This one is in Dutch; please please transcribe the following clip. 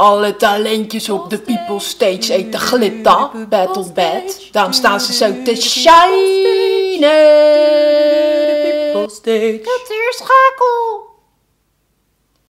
Alle talentjes op de People Stage eten glitter, battle bed. Daarom staan ze zo te shinen. Stage. Het is schakel.